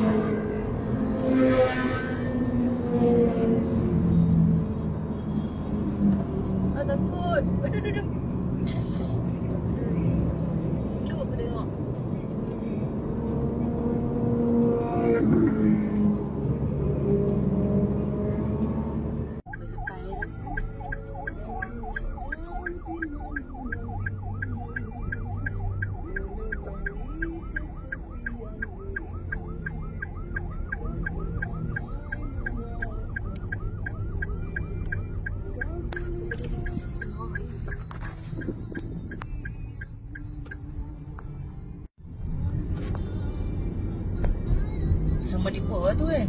je. Ah, takut. Aduh, aduh, aduh. Sama di bawah tu kan?